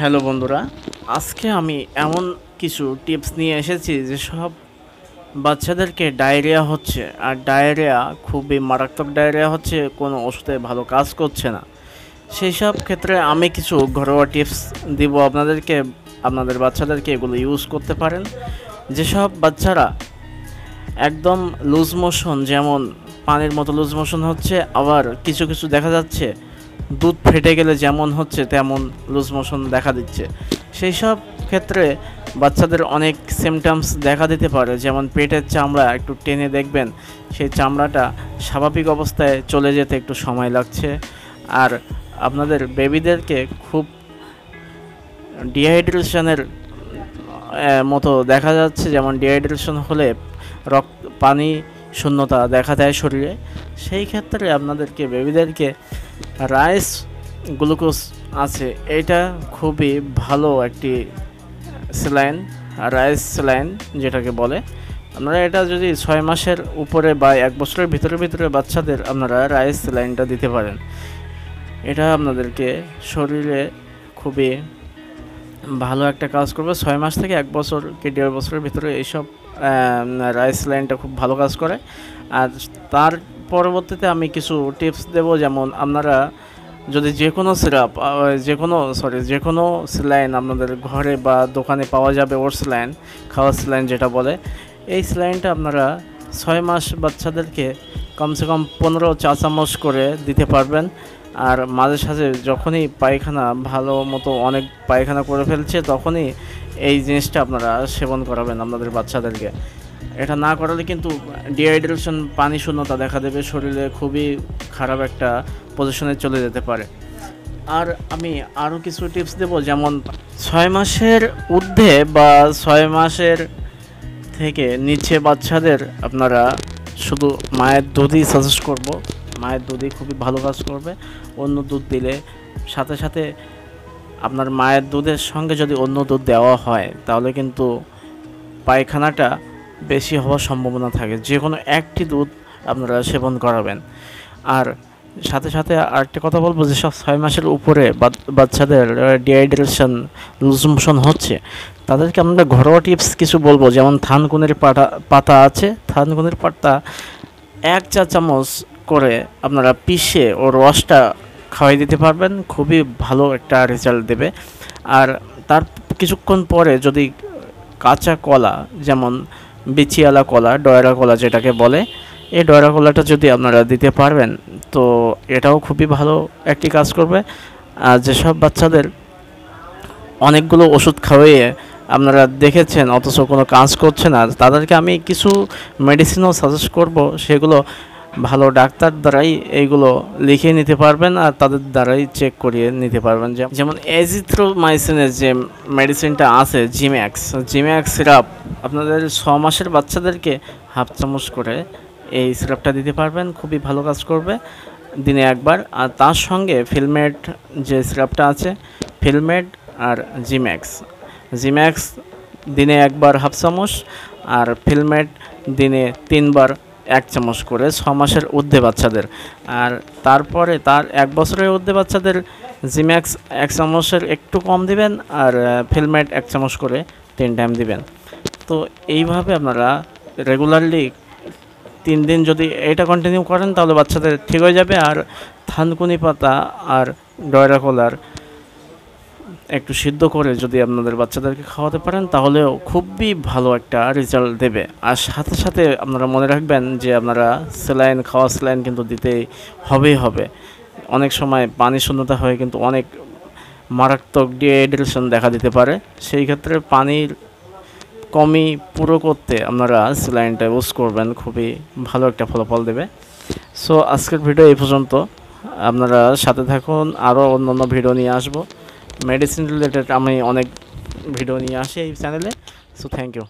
Hello বন্ধুরা, আজকে আমি এমন কিছু টিপস নিয়ে এসেছি যে সব বাচ্চাদেরকে ডায়রিয়া হচ্ছে, আর ডায়রিয়া খুবই মারাত্মক ডায়রিয়া হচ্ছে, কোনো ওষুধে ভালো কাজ করছে না। সেই সব ক্ষেত্রে আমি কিছু ঘরোয়া টিপস দিব আপনাদেরকে, আপনাদের বাচ্চাদেরকে এগুলো ইউজ করতে পারেন। যেসব বাচ্চারা একদম লুজ মোশন, যেমন পানির মতো লুজ মোশন হচ্ছে, আবার কিছু কিছু দেখা যাচ্ছে দুধ ফেটে গেলে যেমন হচ্ছে, তেমন লুজ মোশন দেখা দিচ্ছে। সেই সব ক্ষেত্রে বাচ্চাদের অনেক সিমটমস দেখা দিতে পারে। যেমন পেটের চামড়া একটু টেনে দেখবেন, সেই চামড়াটা স্বাভাবিক অবস্থায় চলে যেতে একটু সময় লাগছে। আর আপনাদের বেবিদেরকে খুব ডিহাইড্রেশনের মতো দেখা যাচ্ছে। যেমন ডিহাইড্রেশন হলে রক্ত, পানি শূন্যতা দেখা দেয় শরীরে। সেই ক্ষেত্রে আপনাদেরকে বেবিদেরকে রাইস গ্লুকোজ আছে। এটা খুবই ভালো একটি স্যালাইন রাইস স্যালাইন যেটাকে বলে। আপনারা এটা যদি ছয় মাসের উপরে বা এক বছরের ভিতরে ভিতরে বাচ্চাদের আপনারা রাইস স্যালাইনটা দিতে পারেন। এটা আপনাদেরকে শরীরে খুবই ভালো একটা কাজ করবে। ছয় মাস থেকে এক বছর কি দেড় বছরের ভিতরে এইসব রাইস লাইনটা খুব ভালো কাজ করে। আর তার পরবর্তীতে আমি কিছু টিপস দেব, যেমন আপনারা যদি যে কোনো সিরাপ যে কোনো সরি যে কোনো স্যালাইন আপনাদের ঘরে বা দোকানে পাওয়া যাবে, ওর স্যালাইন খাওয়া স্যালাইন যেটা বলে, এই স্যালাইনটা আপনারা ছয় মাস বাচ্চাদেরকে কমসে কম পনেরো চা চামচ করে দিতে পারবেন। আর মাঝে সাঝে যখনই পায়খানা ভালো মতো অনেক পায়খানা করে ফেলছে, তখনই এই জিনিসটা আপনারা সেবন করাবেন আপনাদের বাচ্চাদেরকে। এটা না করালে কিন্তু ডিহাইড্রেশন, পানি শূন্যতা দেখা দেবে, শরীরে খুবই খারাপ একটা পজিশনে চলে যেতে পারে। আর আমি আরও কিছু টিপস দেব, যেমন ছয় মাসের ঊর্ধ্বে বা ছয় মাসের থেকে নিচে বাচ্চাদের আপনারা শুধু মায়ের দুধই সাজেস্ট করব। মায়ের দুধই খুবই ভালো কাজ করবে। অন্য দুধ দিলে সাথে সাথে আপনার মায়ের দুধের সঙ্গে যদি অন্য দুধ দেওয়া হয়, তাহলে কিন্তু পায়খানাটা বেশি হওয়ার সম্ভাবনা থাকে। যে কোনো একটি দুধ আপনারা সেবন করাবেন। আর সাথে সাথে আরেকটা কথা বলব যে, সব ছয় মাসের উপরে বাচ্চাদের ডিহাইড্রেশন লুজমোশন হচ্ছে। তাদেরকে আমরা ঘরোয়া টিপস কিছু বলব। যেমন থানকুনের পাতা পাতা আছে। থানকুনের পাতা এক চা চামচ করে আপনারা পিষে ও রসটা খাওয়াই দিতে পারবেন। খুবই ভালো একটা রেজাল্ট দেবে। আর তার কিছুক্ষণ পরে যদি কাঁচা কলা, যেমন বিচিয়ালা কলা, ডয়রা কলা যেটাকে বলে, এই ডয়রা কলাটা যদি আপনারা দিতে পারবেন, তো এটাও খুবই ভালো একটি কাজ করবে। আর যেসব বাচ্চাদের অনেকগুলো ওষুধ খাওয়িয়ে আপনারা দেখেছেন, অথচ কোনো কাজ করছে না, তাদেরকে আমি কিছু মেডিসিনও সাজেস্ট করব, সেগুলো ভালো ডাক্তার দ্বারাই এইগুলো লিখে নিতে পারবেন আর তাদের দ্বারাই চেক করিয়ে নিতে পারবেন। যেমন এজিথ্রোমাইসিনের যে মেডিসিনটা আছে জিম্যাক্স জিম্যাক্স সিরাপ আপনাদের ছ মাসের বাচ্চাদেরকে হাফ চামচ করে এই সিরাপটা দিতে পারবেন, খুবই ভালো কাজ করবে দিনে একবার। আর তার সঙ্গে ফিলমেট যে সিরাপটা আছে ফিলমেট আর জিম্যাক্স জিম্যাক্স দিনে একবার হাফ চামচ আর ফিলমেট দিনে তিনবার এক চামচ করে ছ মাসের ঊর্ধ্বে বাচ্চাদের। আর তারপরে তার এক বছরের ঊর্ধ্বে বাচ্চাদের জিম্যাক্স এক চামচের একটু কম দিবেন আর ফিলমেট এক চামচ করে তিন টাইম দিবেন। তো এইভাবে আপনারা রেগুলারলি তিন দিন যদি এটা কন্টিনিউ করেন তাহলে বাচ্চাদের ঠিক হয়ে যাবে। আর থানকুনি পাতা আর ডয়রা কলার একটু সিদ্ধ করে যদি আপনাদের বাচ্চাদেরকে খাওয়াতে পারেন, তাহলেও খুবই ভালো একটা রেজাল্ট দেবে। আর সাথে সাথে আপনারা মনে রাখবেন যে আপনারা স্যালাইন, খাওয়া স্যালাইন কিন্তু দিতে হবেই হবে। অনেক সময় পানি শূন্যতা হয়ে কিন্তু অনেক মারাত্মক ডিহাইড্রেশন দেখা দিতে পারে। সেই ক্ষেত্রে পানির কমই পুরো করতে আপনারা স্যালাইনটা ইউজ করবেন, খুবই ভালো একটা ফলাফল দেবে। সো আজকের ভিডিও এই পর্যন্ত। আপনারা সাথে থাকুন আরও অন্য অন্য ভিডিও নিয়ে আসব। মেডিসিন রিলেটেড আমি অনেক ভিডিও নিয়ে আসি এই চ্যানেলে সো থ্যাংক ইউ